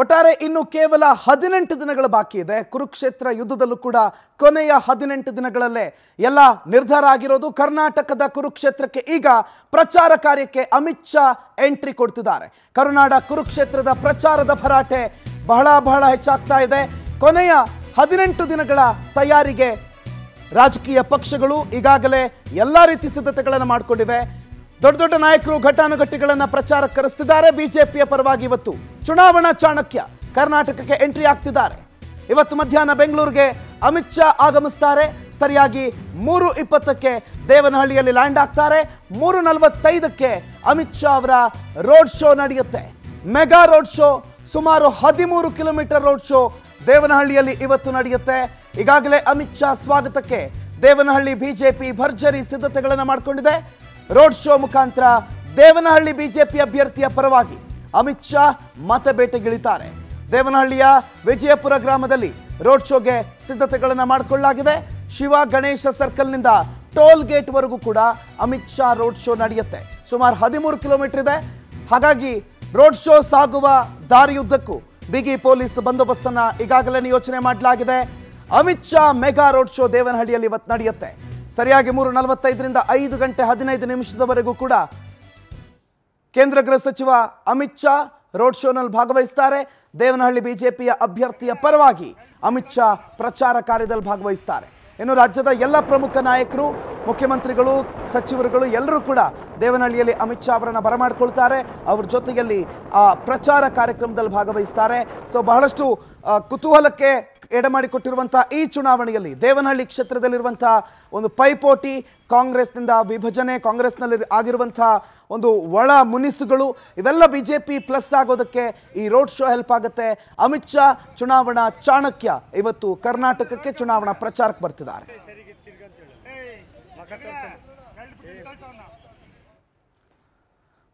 ಒಟ್ಟಾರೆ ಇನ್ನು ಕೇವಲ ಹದಿನೆಂಟು ದಿನಗಳ ಬಾಕಿ ಇದೆ. ಕುರುಕ್ಷೇತ್ರ ಯುದ್ಧದಲ್ಲೂ ಕೂಡ ಕೊನೆಯ ಹದಿನೆಂಟು ದಿನಗಳಲ್ಲೇ ಎಲ್ಲ ನಿರ್ಧಾರ ಆಗಿರೋದು. ಕರ್ನಾಟಕದ ಕುರುಕ್ಷೇತ್ರಕ್ಕೆ ಈಗ ಪ್ರಚಾರ ಕಾರ್ಯಕ್ಕೆ ಅಮಿತ್ ಶಾ ಎಂಟ್ರಿ ಕೊಡ್ತಿದ್ದಾರೆ. ಕರುನಾಡ ಕುರುಕ್ಷೇತ್ರದ ಪ್ರಚಾರದ ಭರಾಟೆ ಬಹಳ ಬಹಳ ಹೆಚ್ಚಾಗ್ತಾ ಇದೆ. ಕೊನೆಯ ಹದಿನೆಂಟು ದಿನಗಳ ತಯಾರಿಗೆ ರಾಜಕೀಯ ಪಕ್ಷಗಳು ಈಗಾಗಲೇ ಎಲ್ಲ ರೀತಿ ಸಿದ್ಧತೆಗಳನ್ನು ಮಾಡಿಕೊಂಡಿವೆ. ದೊಡ್ಡ ದೊಡ್ಡ ನಾಯಕರು ಘಟಾನುಘಟಿಗಳನ್ನ ಪ್ರಚಾರ ಕರೆಸ್ತಿದ್ದಾರೆ ಬಿಜೆಪಿಯ ಪರವಾಗಿ ಇವತ್ತು. ಚುನಾವಣಾ ಚಾಣಕ್ಯ ಕರ್ನಾಟಕಕ್ಕೆ ಎಂಟ್ರಿ ಆಗ್ತಿದ್ದಾರೆ. ಇವತ್ತು ಮಧ್ಯಾಹ್ನ ಬೆಂಗಳೂರಿಗೆ ಅಮಿತ್ ಶಾ ಆಗಮಿಸ್ತಾರೆ. ಸರಿಯಾಗಿ ಮೂರು ಇಪ್ಪತ್ತಕ್ಕೆ ದೇವನಹಳ್ಳಿಯಲ್ಲಿ ಲ್ಯಾಂಡ್ ಆಗ್ತಾರೆ. ಮೂರು ನಲವತ್ತೈದಕ್ಕೆ ಅಮಿತ್ ಶಾ ಅವರ ರೋಡ್ ಶೋ ನಡೆಯುತ್ತೆ. ಮೆಗಾ ರೋಡ್ ಶೋ ಸುಮಾರು ಹದಿಮೂರು ಕಿಲೋಮೀಟರ್ ರೋಡ್ ಶೋ ದೇವನಹಳ್ಳಿಯಲ್ಲಿ ಇವತ್ತು ನಡೆಯುತ್ತೆ. ಈಗಾಗಲೇ ಅಮಿತ್ ಶಾ ಸ್ವಾಗತಕ್ಕೆ ದೇವನಹಳ್ಳಿ ಬಿಜೆಪಿ ಭರ್ಜರಿ ಸಿದ್ಧತೆಗಳನ್ನು ಮಾಡಿಕೊಂಡಿದೆ. ರೋಡ್ ಶೋ ಮುಖಾಂತರ ದೇವನಹಳ್ಳಿ ಬಿಜೆಪಿ ಅಭ್ಯರ್ಥಿಯ ಪರವಾಗಿ ಅಮಿತ್ ಶಾ ಮತಬೇಟೆಗಿಳಿತಾರೆ ದೇವನಹಳ್ಳಿಯ ವಿಜಯಪುರ ಗ್ರಾಮದಲ್ಲಿ ರೋಡ್ ಶೋಗೆ ಸಿದ್ಧತೆಗಳನ್ನು ಮಾಡಿಕೊಳ್ಳಲಾಗಿದೆ. ಶಿವ ಗಣೇಶ ಸರ್ಕಲ್ನಿಂದ ಟೋಲ್ ಗೇಟ್ವರೆಗೂ ಕೂಡ ಅಮಿತ್ ಶಾ ರೋಡ್ ಶೋ ನಡೆಯುತ್ತೆ. ಸುಮಾರು ಹದಿಮೂರು ಕಿಲೋಮೀಟರ್ ಇದೆ. ಹಾಗಾಗಿ ರೋಡ್ ಶೋ ಸಾಗುವ ದಾರಿಯುದ್ದಕ್ಕೂ ಬಿಗಿ ಪೊಲೀಸ್ ಬಂದೋಬಸ್ತನ್ನು ಈಗಾಗಲೇ ಯೋಚನೆ ಮಾಡಲಾಗಿದೆ. Amit Shah mega road show ದೇವನಹಳ್ಳಿಯಲ್ಲಿ ಇವತ್ತು ನಡೆಯುತ್ತೆ. ಸರಿಯಾಗಿ ಮೂರು ನಲವತ್ತೈದರಿಂದ ಐದು ಗಂಟೆ ಹದಿನೈದು ನಿಮಿಷದವರೆಗೂ ಕೂಡ ಕೇಂದ್ರ ಗೃಹ ಸಚಿವ ಅಮಿತ್ ಶಾ ರೋಡ್ ಶೋನಲ್ಲಿ ಭಾಗವಹಿಸ್ತಾರೆ. ದೇವನಹಳ್ಳಿ ಬಿಜೆಪಿಯ ಅಭ್ಯರ್ಥಿಯ ಪರವಾಗಿ ಅಮಿತ್ ಶಾ ಪ್ರಚಾರ ಕಾರ್ಯದಲ್ಲಿ ಭಾಗವಹಿಸ್ತಾರೆ. ಇನ್ನು ರಾಜ್ಯದ ಎಲ್ಲ ಪ್ರಮುಖ ನಾಯಕರು, ಮುಖ್ಯಮಂತ್ರಿಗಳು, ಸಚಿವರುಗಳು ಎಲ್ಲರೂ ಕೂಡ ದೇವನಹಳ್ಳಿಯಲ್ಲಿ ಅಮಿತ್ ಶಾ ಅವರನ್ನು ಬರಮಾಡ್ಕೊಳ್ತಾರೆ. ಅವ್ರ ಜೊತೆಯಲ್ಲಿ ಆ ಪ್ರಚಾರ ಕಾರ್ಯಕ್ರಮದಲ್ಲಿ ಭಾಗವಹಿಸ್ತಾರೆ. ಸೊ ಬಹಳಷ್ಟು ಕುತೂಹಲಕ್ಕೆ ಎಡೆಮಾಡಿಕೊಟ್ಟಿರುವಂಥ ಈ ಚುನಾವಣೆಯಲ್ಲಿ ದೇವನಹಳ್ಳಿ ಕ್ಷೇತ್ರದಲ್ಲಿರುವಂಥ ಒಂದು ಪೈಪೋಟಿ, ಕಾಂಗ್ರೆಸ್ನಿಂದ ವಿಭಜನೆ, ಕಾಂಗ್ರೆಸ್ನಲ್ಲಿ ಆಗಿರುವಂಥ ಒಂದು ಒಳ ಮುನಿಸುಗಳು, ಇವೆಲ್ಲ ಬಿ ಜೆ ಪಿ ಪ್ಲಸ್ ಆಗೋದಕ್ಕೆ ಈ ರೋಡ್ ಶೋ ಹೆಲ್ಪ್ ಆಗುತ್ತೆ. ಅಮಿತ್ ಶಾ ಚುನಾವಣಾ ಚಾಣಕ್ಯ ಇವತ್ತು ಕರ್ನಾಟಕಕ್ಕೆ ಚುನಾವಣಾ ಪ್ರಚಾರಕ್ಕೆ ಬರ್ತಿದ್ದಾರೆ.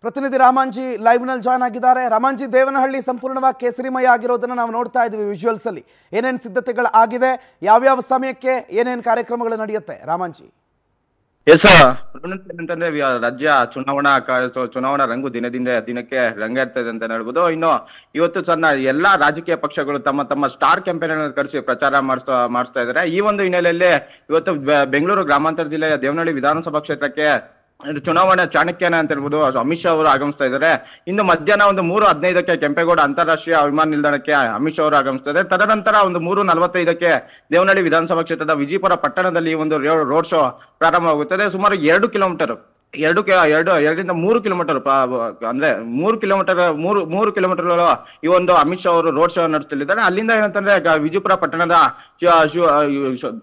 ಪ್ರತಿನಿಧಿ ರಾಮಾಂಜಿ ಲೈವ್ನಲ್ಲಿ ಜಾಯ್ನ್ ಆಗಿದ್ದಾರೆ. ರಾಮಾಂಜಿ, ದೇವನಹಳ್ಳಿ ಸಂಪೂರ್ಣವಾಗಿ ಕೇಸರಿಮಯ ಆಗಿರೋದನ್ನು ನಾವು ನೋಡ್ತಾ ಇದ್ದೀವಿ ವಿಜುವಲ್ಸ್ ಅಲ್ಲಿ ಏನೇನು ಸಿದ್ಧತೆಗಳು ಆಗಿದೆ? ಯಾವ್ಯಾವ ಸಮಯಕ್ಕೆ ಏನೇನು ಕಾರ್ಯಕ್ರಮಗಳು ನಡೆಯುತ್ತೆ? ರಾಮಾಂಜಿ. ಎಸ್ ಅಂತಂದ್ರೆ ರಾಜ್ಯ ಚುನಾವಣಾ ಚುನಾವಣಾ ರಂಗು ದಿನದಿಂದ ದಿನಕ್ಕೆ ರಂಗೇರ್ತದೆ ಇದೆ ಅಂತ ಹೇಳ್ಬೋದು. ಇನ್ನು ಇವತ್ತು ಸಣ್ಣ ಎಲ್ಲಾ ರಾಜಕೀಯ ಪಕ್ಷಗಳು ತಮ್ಮ ತಮ್ಮ ಸ್ಟಾರ್ ಕ್ಯಾಂಪೇನ್ ಅನ್ನು ಕರೆಸಿ ಪ್ರಚಾರ ಮಾಡಿಸ್ತಾ ಮಾಡಿಸ್ತಾ ಇದ್ದಾರೆ. ಈ ಒಂದು ಹಿನ್ನೆಲೆಯಲ್ಲಿ ಇವತ್ತು ಬೆಂಗಳೂರು ಗ್ರಾಮಾಂತರ ಜಿಲ್ಲೆಯ ದೇವನಹಳ್ಳಿ ವಿಧಾನಸಭಾ ಕ್ಷೇತ್ರಕ್ಕೆ ಚುನಾವಣಾ ಚಾಣಕ್ಯನ ಅಂತ ಹೇಳ್ಬೋದು. ಅಮಿತ್ ಶಾ ಅವರು ಆಗಮಿಸ್ತಾ ಇದ್ದಾರೆ. ಇನ್ನು ಮಧ್ಯಾಹ್ನ ಒಂದು ಮೂರು ಹದಿನೈದಕ್ಕೆ ಕೆಂಪೇಗೌಡ ಅಂತಾರಾಷ್ಟ್ರೀಯ ವಿಮಾನ ನಿಲ್ದಾಣಕ್ಕೆ ಅಮಿತ್ ಶಾ ಅವರು ಆಗಮಿಸ್ತಾರೆ. ತದನಂತರ ಒಂದು ಮೂರು ನಲವತ್ತೈದಕ್ಕೆ ದೇವನಹಳ್ಳಿ ವಿಧಾನಸಭಾ ಕ್ಷೇತ್ರದ ವಿಜಯಪುರ ಪಟ್ಟಣದಲ್ಲಿ ಒಂದು ರೋಡ್ ಶೋ ಪ್ರಾರಂಭವಾಗುತ್ತದೆ. ಸುಮಾರು ಎರಡು ಕಿಲೋಮೀಟರ್ ಎರಡು ಎರಡು, ಎರಡರಿಂದ ಮೂರು ಕಿಲೋಮೀಟರ್ ಅಂದ್ರೆ ಮೂರು ಕಿಲೋಮೀಟರ್ ಮೂರು ಮೂರು ಕಿಲೋಮೀಟರ್ ಈ ಒಂದು ಅಮಿತ್ ಶಾ ಅವರು ರೋಡ್ ಶೋ ನಡೆಸ್ತಿದ್ದಾರೆ ಅಲ್ಲಿಂದ ಏನಂತಂದ್ರೆ ವಿಜಯಪುರ ಪಟ್ಟಣದ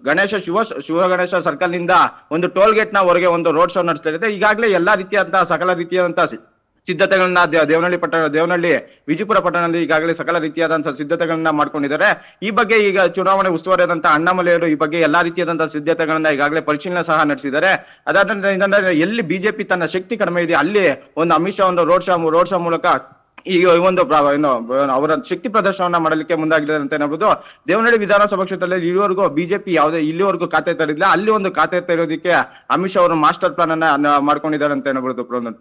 ಗಣೇಶ ಶಿವ ಶಿವ ಗಣೇಶ ಸರ್ಕಲ್ನಿಂದ ಒಂದು ಟೋಲ್ ಗೇಟ್ನ ಹೊರಗೆ ಒಂದು ರೋಡ್ ಶೋ ನಡೆಸ್ತಾ ಇದೆ ಈಗಾಗಲೇ ಎಲ್ಲಾ ರೀತಿಯಾದಂತಹ, ಸಕಲ ರೀತಿಯಾದಂತಹ ಸಿದ್ಧತೆಗಳನ್ನ ದೇವನಹಳ್ಳಿ ಪಟ್ಟಣ ದೇವನಹಳ್ಳಿ ವಿಜಯಪುರ ಪಟ್ಟಣದಲ್ಲಿ ಈಗಾಗಲೇ ಸಕಲ ರೀತಿಯಾದಂತಹ ಸಿದ್ಧತೆಗಳನ್ನ ಮಾಡ್ಕೊಂಡಿದ್ದಾರೆ. ಈ ಬಗ್ಗೆ ಈಗ ಚುನಾವಣೆ ಉಸ್ತುವಾರಿಯಾದಂತಹ ಅಣ್ಣಾಮಲೆಯವರು ಈ ಬಗ್ಗೆ ಎಲ್ಲಾ ರೀತಿಯಾದಂತಹ ಸಿದ್ಧತೆಗಳನ್ನ ಈಗಾಗಲೇ ಪರಿಶೀಲನೆ ಸಹ ನಡೆಸಿದ್ದಾರೆ. ಅದಾದ ಎಲ್ಲಿ ಬಿಜೆಪಿ ತನ್ನ ಶಕ್ತಿ ಕಡಿಮೆ ಇದೆ, ಅಲ್ಲಿ ಒಂದು ಅಮಿತ್ ಶಾ ಒಂದು ರೋಡ್ ಶೋ ರೋಡ್ ಶೋ ಮೂಲಕ ಈ ಒಂದು ಏನು ಅವರ ಶಕ್ತಿ ಪ್ರದರ್ಶನವನ್ನ ಮಾಡಲಿಕ್ಕೆ ಮುಂದಾಗಿದ್ದಾರೆ ಅಂತ ಹೇಳ್ಬೋದು. ದೇವನಹಳ್ಳಿ ವಿಧಾನಸಭಾ ಕ್ಷೇತ್ರದಲ್ಲಿ ಇಲ್ಲಿವರೆಗೂ ಬಿಜೆಪಿ ಯಾವುದೇ ಇಲ್ಲಿವರೆಗೂ ಖಾತೆ ತೆರೆದಿಲ್ಲ. ಅಲ್ಲಿ ಒಂದು ಖಾತೆ ತೆರೆಯೋದಕ್ಕೆ ಅಮಿತ್ ಶಾ ಅವರು ಮಾಸ್ಟರ್ ಪ್ಲಾನ್ ಅನ್ನ ಮಾಡ್ಕೊಂಡಿದ್ದಾರೆ ಅಂತ ಪ್ರೊಂದನ್